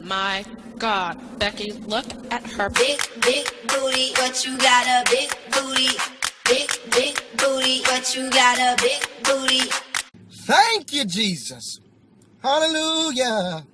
my God. Becky, look at her. Big, big booty, but you got a big booty. Big, big booty, but you got a big booty. Thank you, Jesus. Hallelujah.